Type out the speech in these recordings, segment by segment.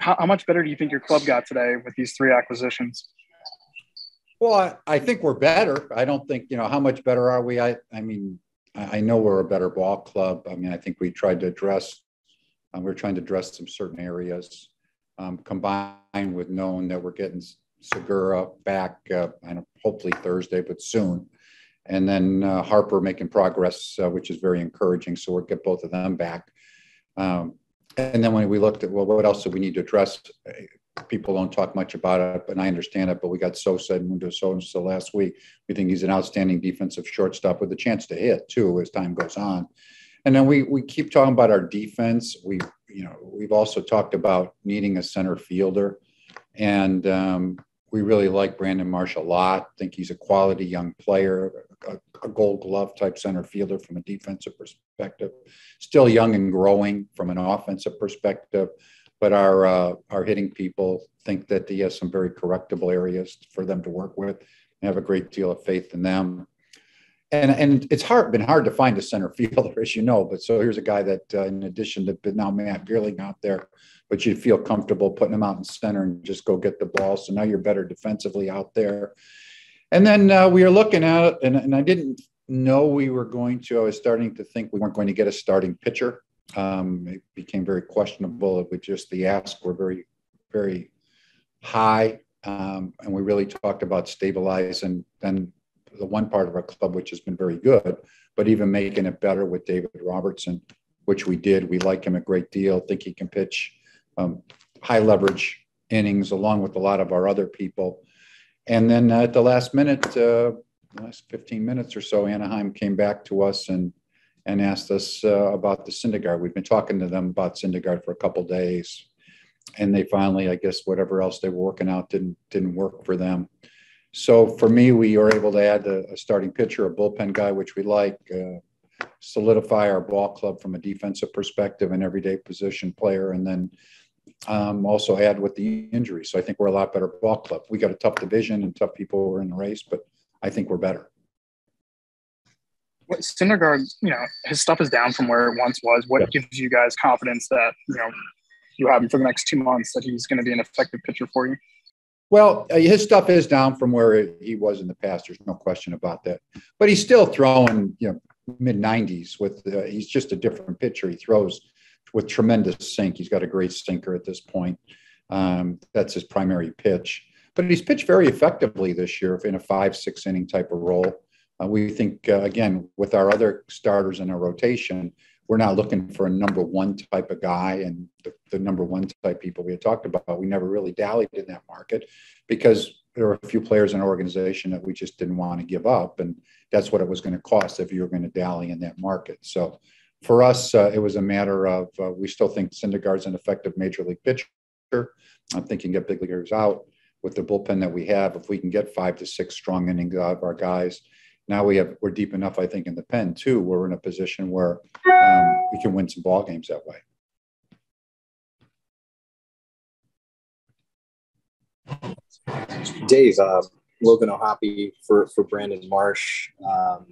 how, how, much better do you think your club got today with these three acquisitions? Well, I, I, think we're better. I don't think you know how much better are we. I I mean, I, I know we're a better ball club. I mean, I think we tried to address. Um, we're trying to address some certain areas, um, combined with knowing that we're getting Segura back. Uh, I hopefully Thursday, but soon. And then uh, Harper making progress, uh, which is very encouraging. So we'll get both of them back. Um, and then when we looked at, well, what else do we need to address? People don't talk much about it, and I understand it, but we got Sosa Edmundo Sosa last week. We think he's an outstanding defensive shortstop with a chance to hit too as time goes on. And then we we keep talking about our defense. We you know we've also talked about needing a center fielder, and um, we really like Brandon Marsh a lot. Think he's a quality young player, a, a, gold glove type center fielder from a defensive perspective. Still young and growing from an offensive perspective, but our uh, our hitting people think that he has some very correctable areas for them to work with. I have a great deal of faith in them. And, and it's hard been hard to find a center fielder, as you know. But so here's a guy that, uh, in addition to now Matt Vierling out there, but you feel comfortable putting him out in center and just go get the ball. So now you're better defensively out there. And then uh, we were looking at it, and, and I didn't know we were going to. I was starting to think we weren't going to get a starting pitcher. Um, it became very questionable with just the ask were very, very high. Um, and we really talked about stabilizing then the one part of our club, which has been very good, but even making it better with David Robertson, which we did. We like him a great deal, think he can pitch um, high leverage innings along with a lot of our other people. And then at the last minute, uh, last 15 minutes or so, Anaheim came back to us and and asked us uh, about the Syndergaard. We've been talking to them about Syndergaard for a couple days, and they finally, I guess, whatever else they were working out didn't didn't work for them. So for me, we were able to add a, a starting pitcher, a bullpen guy, which we like, uh, solidify our ball club from a defensive perspective, an everyday position player, and then um, also add with the injury. So I think we're a lot better ball club. We got a tough division and tough people were in the race, but I think we're better. What Syndergaard, you know, his stuff is down from where it once was. What yeah. gives you guys confidence that you know you have him for the next two months that he's going to be an effective pitcher for you? Well, uh, his stuff is down from where he was in the past. There's no question about that. But he's still throwing, you know, mid 90s. With uh, he's just a different pitcher. He throws with tremendous sink. He's got a great sinker at this point. Um, that's his primary pitch. But he's pitched very effectively this year in a five, six inning type of role. Uh, we think, uh, again, with our other starters in our rotation, we're not looking for a number one type of guy and the, the number one type people we had talked about. We never really dallied in that market because there were a few players in our organization that we just didn't want to give up. And that's what it was going to cost if you were going to dally in that market. So for us, uh, it was a matter of uh, we still think Syndergaard's an effective major league pitcher. I'm thinking get big leaguers out with the bullpen that we have. If we can get five to six strong innings out of our guys, now we have we're deep enough. I think in the pen too. We're in a position where um, we can win some ball games that way. Dave, Logan O'Hoppe for for Brandon Marsh. Um,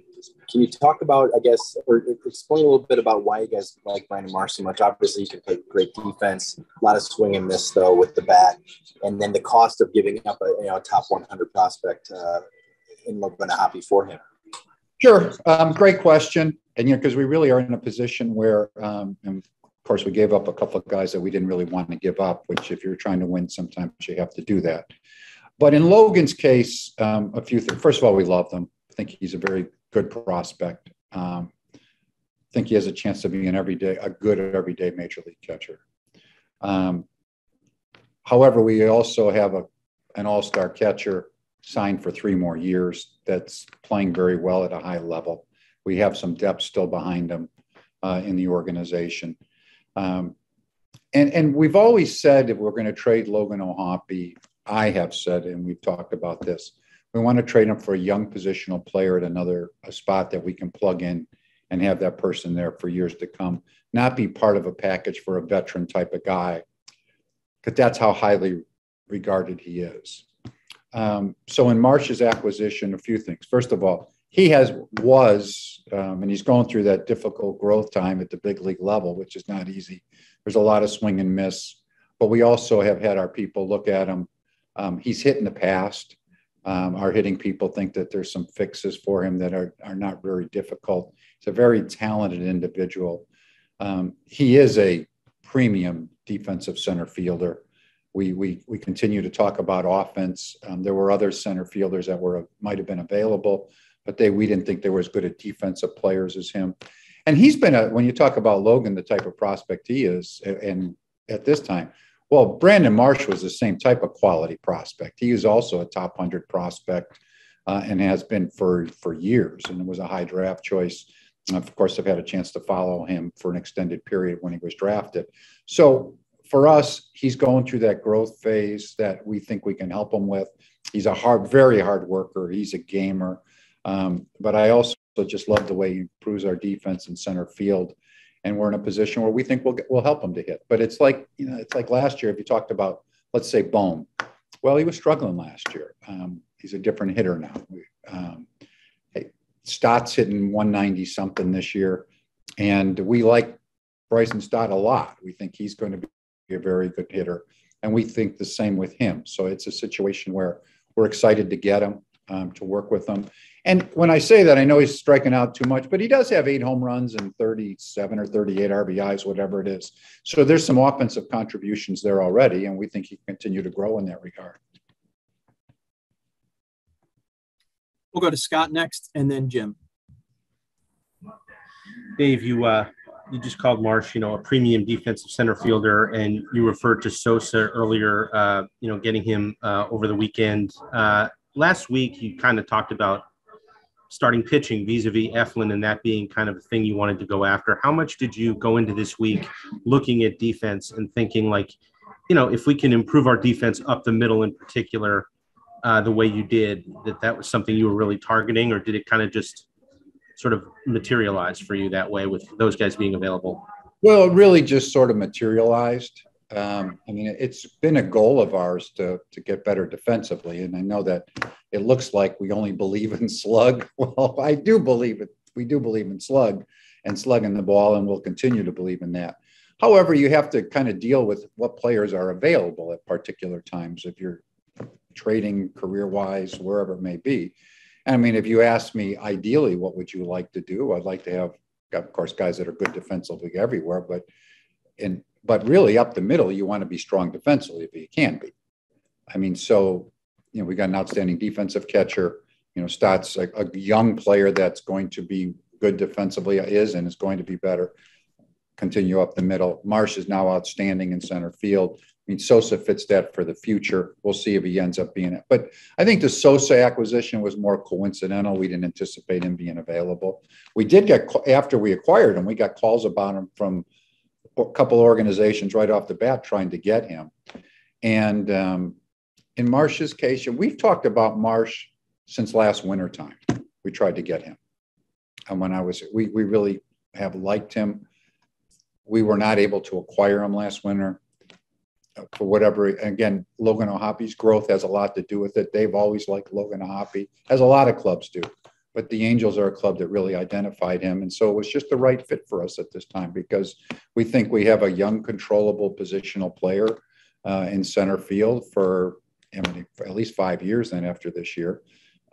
can you talk about, I guess, or explain a little bit about why you guys like Brandon Marsh so much? Obviously, you can play great defense, a lot of swing and miss though with the bat, and then the cost of giving up a you know a top 100 prospect uh, in Logan O'Hoppe for him. Sure, um, great question, and you know because we really are in a position where, um, of course, we gave up a couple of guys that we didn't really want to give up. Which, if you're trying to win, sometimes you have to do that. But in Logan's case, um, a few things. First of all, we love them. I think he's a very good prospect. Um, I think he has a chance to be an everyday, a good everyday major league catcher. Um, however, we also have a, an all-star catcher signed for three more years that's playing very well at a high level. We have some depth still behind him uh, in the organization. Um, and, and we've always said if we're going to trade Logan O'Hoppe, I have said, and we've talked about this, we want to trade him for a young positional player at another a spot that we can plug in and have that person there for years to come, not be part of a package for a veteran type of guy, because that's how highly regarded he is. Um, so in Marsh's acquisition, a few things. First of all, he has was, um, and he's going through that difficult growth time at the big league level, which is not easy. There's a lot of swing and miss, but we also have had our people look at him. Um, he's hit in the past. Um, our hitting people think that there's some fixes for him that are, are not very difficult. He's a very talented individual. Um, he is a premium defensive center fielder. We, we, we continue to talk about offense. Um, there were other center fielders that were might have been available, but they we didn't think they were as good at defensive players as him. And he's been a when you talk about Logan, the type of prospect he is, and at this time, well, Brandon Marsh was the same type of quality prospect. He was also a top hundred prospect, uh, and has been for for years, and it was a high draft choice. Of course, I've had a chance to follow him for an extended period when he was drafted. So for us, he's going through that growth phase that we think we can help him with. He's a hard, very hard worker. He's a gamer. Um, but I also just love the way he improves our defense in center field. And we're in a position where we think we'll get, we'll help him to hit. But it's like, you know, it's like last year, if you talked about, let's say, Bohm. Well, he was struggling last year. Um, he's a different hitter now. Um, Stott's hitting 190 something this year. And we like Bryson Stott a lot. We think he's going to be a very good hitter. And we think the same with him. So it's a situation where we're excited to get him, um, to work with him. And when I say that, I know he's striking out too much, but he does have eight home runs and 37 or 38 RBIs, whatever it is. So there's some offensive contributions there already, and we think he can continue to grow in that regard. We'll go to Scott next and then Jim. Dave, you uh, you just called Marsh, you know, a premium defensive center fielder, and you referred to Sosa earlier, uh, you know, getting him uh, over the weekend. Uh, last week, you kind of talked about starting pitching vis-a-vis Eflin and that being kind of a thing you wanted to go after. How much did you go into this week looking at defense and thinking like, you know, if we can improve our defense up the middle in particular, uh, the way you did, that that was something you were really targeting, or did it kind of just sort of materialize for you that way with those guys being available? Well, it really just sort of materialized. Um, I mean, it's been a goal of ours to to get better defensively, and I know that it looks like we only believe in slug. Well, I do believe it. We do believe in slug and slugging the ball, and we'll continue to believe in that. However, you have to kind of deal with what players are available at particular times if you're trading career wise, wherever it may be. I mean, if you ask me, ideally, what would you like to do? I'd like to have, of course, guys that are good defensively everywhere, but in but really up the middle, you want to be strong defensively if you can be. I mean, so you know, we got an outstanding defensive catcher. You know, Stott's a, a young player that's going to be good defensively is and is going to be better. Continue up the middle. Marsh is now outstanding in center field. I mean, Sosa fits that for the future. We'll see if he ends up being it. But I think the Sosa acquisition was more coincidental. We didn't anticipate him being available. We did get, after we acquired him, we got calls about him from couple organizations right off the bat trying to get him. And um, in Marsh's case, we've talked about Marsh since last winter time. We tried to get him. And when I was, we, we really have liked him. We were not able to acquire him last winter for whatever. Again, Logan O'Hoppe's growth has a lot to do with it. They've always liked Logan O'Hoppe, as a lot of clubs do. But the Angels are a club that really identified him. And so it was just the right fit for us at this time because we think we have a young, controllable positional player uh, in center field for, I mean, for at least five years then after this year.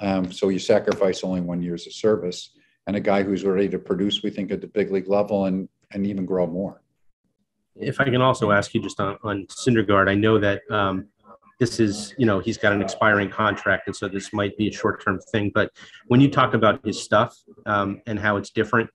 Um, so you sacrifice only one year's of service and a guy who's ready to produce, we think, at the big league level and, and even grow more if I can also ask you just on, on Syndergaard, I know that um, this is, you know, he's got an expiring contract, and so this might be a short-term thing. But when you talk about his stuff um, and how it's different,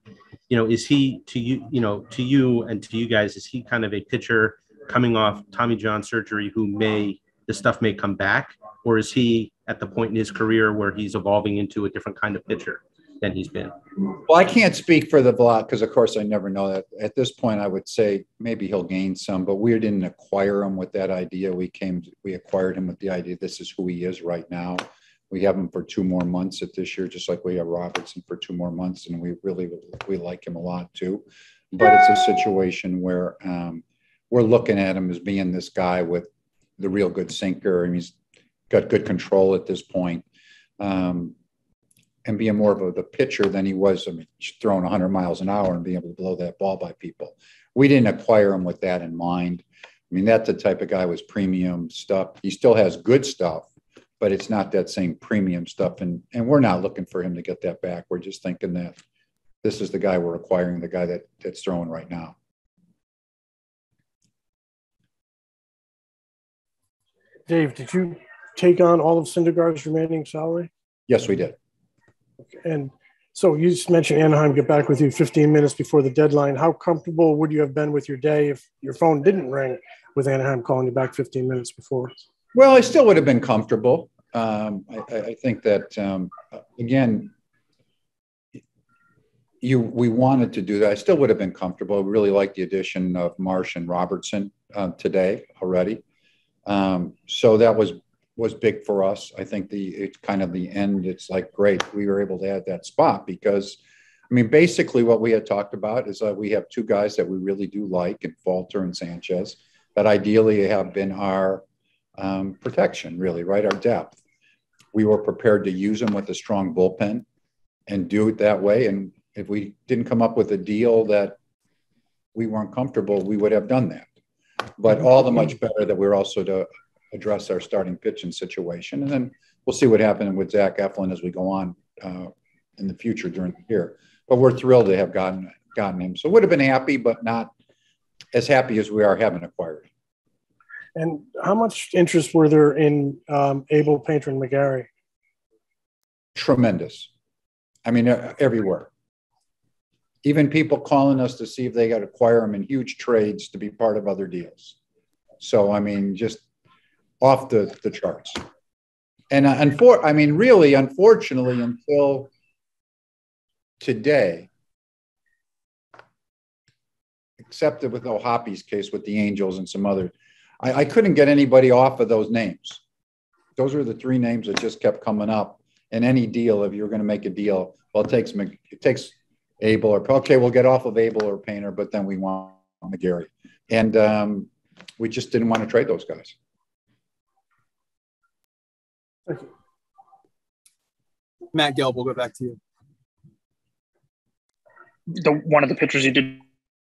you know, is he to you, you know, to you and to you guys, is he kind of a pitcher coming off Tommy John surgery who may the stuff may come back, or is he at the point in his career where he's evolving into a different kind of pitcher? Than he's been. Well, I can't speak for the block because, of course, I never know that. At this point, I would say maybe he'll gain some, but we didn't acquire him with that idea. We came, we acquired him with the idea this is who he is right now. We have him for two more months at this year, just like we have Robertson for two more months, and we really we like him a lot too. But it's a situation where um, we're looking at him as being this guy with the real good sinker, and he's got good control at this point. Um, and being more of a, the pitcher than he was I mean, throwing 100 miles an hour and being able to blow that ball by people. We didn't acquire him with that in mind. I mean, that's the type of guy was premium stuff. He still has good stuff, but it's not that same premium stuff. And and we're not looking for him to get that back. We're just thinking that this is the guy we're acquiring, the guy that that's throwing right now. Dave, did you take on all of Syndergaard's remaining salary? Yes, we did. And so you just mentioned Anaheim get back with you 15 minutes before the deadline. How comfortable would you have been with your day if your phone didn't ring with Anaheim calling you back 15 minutes before? Well, I still would have been comfortable. Um, I, I, think that um, again, you we wanted to do that. I still would have been comfortable. I really like the addition of Marsh and Robertson uh, today already. Um, so that was was big for us. I think the it's kind of the end. It's like great we were able to add that spot because, I mean, basically what we had talked about is that we have two guys that we really do like, and Falter and Sanchez, that ideally have been our um, protection, really, right? Our depth. We were prepared to use them with a strong bullpen and do it that way. And if we didn't come up with a deal that we weren't comfortable, we would have done that but all the much better that we're also to address our starting pitching situation. And then we'll see what happens with Zach Eflin as we go on uh, in the future during the year. But we're thrilled to have gotten gotten him. So would have been happy, but not as happy as we are having acquired. And how much interest were there in um, Abel Painter McGarry? Tremendous. I mean, everywhere even people calling us to see if they got to acquire them in huge trades to be part of other deals. So, I mean, just off the, the charts. And uh, unfor- I mean, really, unfortunately, until today, except with O'Hoppe's case with the Angels and some other, I, I couldn't get anybody off of those names. Those are the three names that just kept coming up in any deal. If you're going to make a deal, well, it takes it takes Abel or okay, we'll get off of Abel or Painter, but then we want McGarry, and um, we just didn't want to trade those guys. Thank you. Matt Gelb, we'll go back to you. The one of the pitchers you did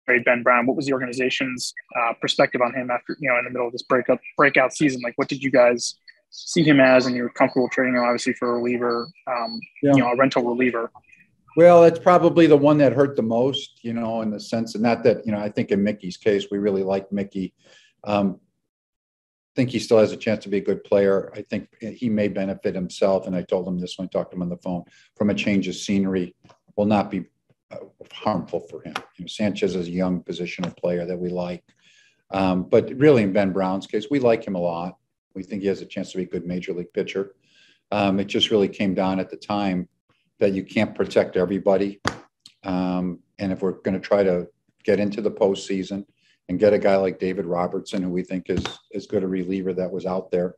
trade Ben Brown. What was the organization's uh, perspective on him after you know in the middle of this breakup breakout season? Like, what did you guys see him as, and you're comfortable trading him obviously for a reliever, um, yeah. you know, a rental reliever? Well, it's probably the one that hurt the most, you know, in the sense, and not that, you know, I think in Mickey's case, we really like Mickey. Um, think he still has a chance to be a good player. I think he may benefit himself, and I told him this when I talked to him on the phone, from a change of scenery will not be uh, harmful for him. You know, Sanchez is a young positional player that we like. Um, but really, in Ben Brown's case, we like him a lot. We think he has a chance to be a good major league pitcher. Um, it just really came down at the time that you can't protect everybody. Um, and if we're going to try to get into the postseason and get a guy like David Robertson, who we think is as good a reliever that was out there,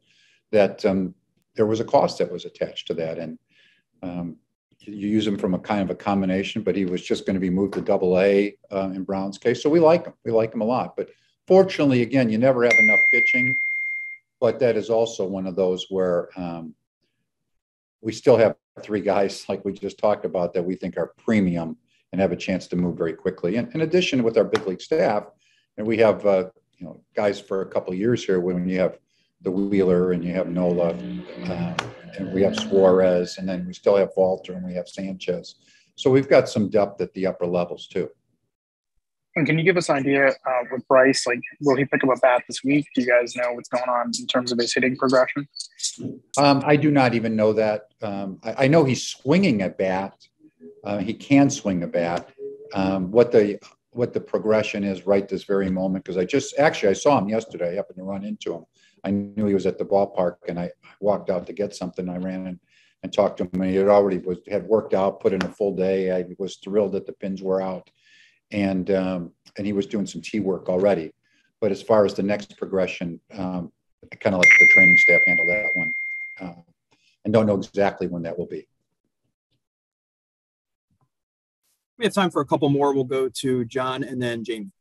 that um, there was a cost that was attached to that. And um, you use him from a kind of a combination, but he was just going to be moved to double A uh, in Brown's case. So we like him. We like him a lot. But fortunately, again, you never have enough pitching. But that is also one of those where um, we still have three guys like we just talked about that we think are premium and have a chance to move very quickly. And in addition, with our big league staff, and we have uh, you know guys for a couple of years here when you have the Wheeler and you have Nola, uh, and we have Suarez, and then we still have Falter and we have Sanchez. So we've got some depth at the upper levels too. And can you give us an idea uh, with Bryce? Like, will he pick up a bat this week? Do you guys know what's going on in terms of his hitting progression? Um, I do not even know that. Um, I, I, know he's swinging a bat. Uh, he can swing a bat. Um, what the what the progression is right this very moment because I just actually I saw him yesterday. I happened to run into him. I knew he was at the ballpark, and I walked out to get something. I ran and, and talked to him, and he had already was had worked out, put in a full day. I was thrilled that the pins were out and um, and he was doing some T work already. But as far as the next progression, um, I kind of let the training staff handle that one, uh, and don't know exactly when that will be. We have time for a couple more. We'll go to John and then Jamie.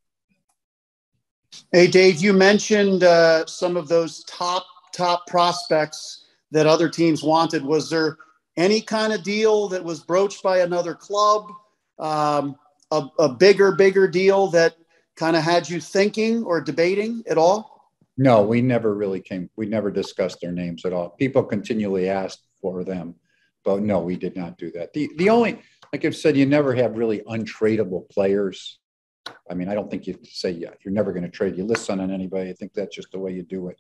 Hey, Dave, you mentioned uh, some of those top top prospects that other teams wanted. Was there any kind of deal that was broached by another club? Um, a, a bigger, bigger deal that kind of had you thinking or debating at all? No, we never really came, we never discussed their names at all. People continually asked for them, but no, we did not do that. The, the only, like I've said, you never have really untradeable players. I mean, I don't think you say yeah, you're never going to trade your list on anybody. I think that's just the way you do it.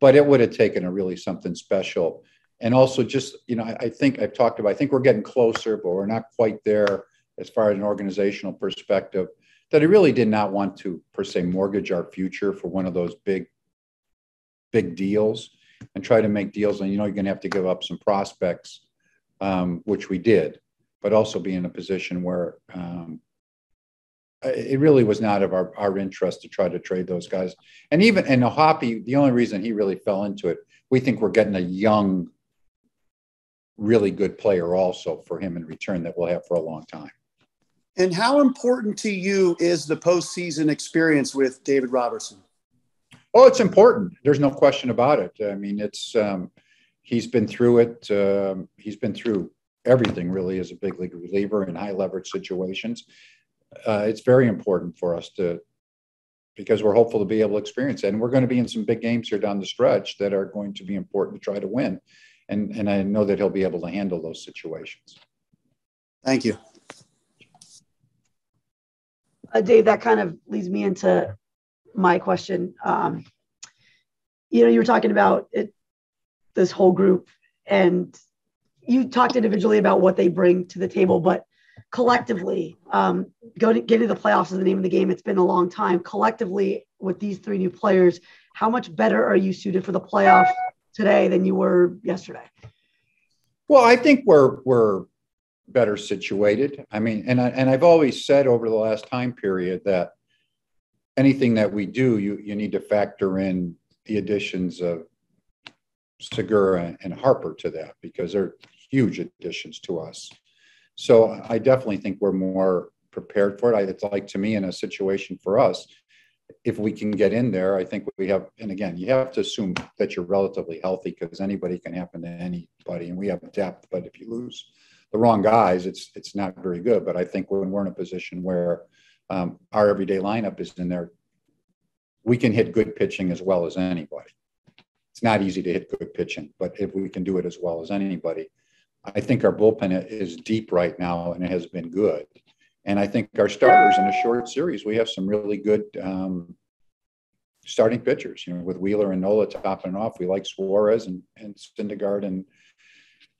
But it would have taken a really something special. And also just, you know, I, I think I've talked about, I think we're getting closer, but we're not quite there as far as an organizational perspective that I really did not want to per se mortgage our future for one of those big, big deals and try to make deals. And you know, you're going to have to give up some prospects, um, which we did, but also be in a position where um, it really was not of our, our interest to try to trade those guys. And even O'Hoppe, the only reason he really fell into it, we think we're getting a young, really good player also for him in return that we'll have for a long time. And how important to you is the postseason experience with David Robertson? Oh, it's important. There's no question about it. I mean, it's um, he's been through it. Um, he's been through everything really is a big league reliever in high leverage situations. Uh, it's very important for us to because we're hopeful to be able to experience it. And we're going to be in some big games here down the stretch that are going to be important to try to win. And and I know that he'll be able to handle those situations. Thank you uh, Dave, that kind of leads me into my question. Um, you know, you were talking about it, this whole group, and you talked individually about what they bring to the table, but collectively, um, go to get to the playoffs is the name of the game. It's been a long time. Collectively, with these three new players, how much better are you suited for the playoffs today than you were yesterday? Well, I think we're we're better situated. I mean, and I, and I've always said over the last time period that anything that we do, you you need to factor in the additions of Segura and Harper to that because they're huge additions to us. So I definitely think we're more prepared for it. It's like to me in a situation for us, if we can get in there, I think we have. And again, you have to assume that you're relatively healthy because anybody can happen to anybody, and we have depth. But if you lose the wrong guys, it's it's not very good. But I think when we're in a position where um, our everyday lineup is in there, we can hit good pitching as well as anybody. It's not easy to hit good pitching, but if we can do it as well as anybody, I think our bullpen is deep right now and it has been good. And I think our starters in a short series, we have some really good um, starting pitchers. You know, with Wheeler and Nola topping off, we like Suarez and, and Syndergaard and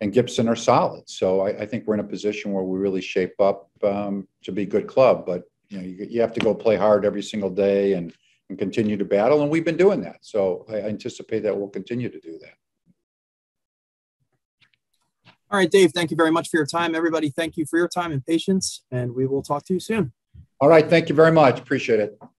and Gibson are solid. So I, I, think we're in a position where we really shape up um, to be a good club. But you know, you, you, have to go play hard every single day and, and continue to battle, and we've been doing that. So I anticipate that we'll continue to do that. All right, Dave. Thank you very much for your time. Everybody, thank you for your time and patience, and we will talk to you soon. All right. Thank you very much. Appreciate it.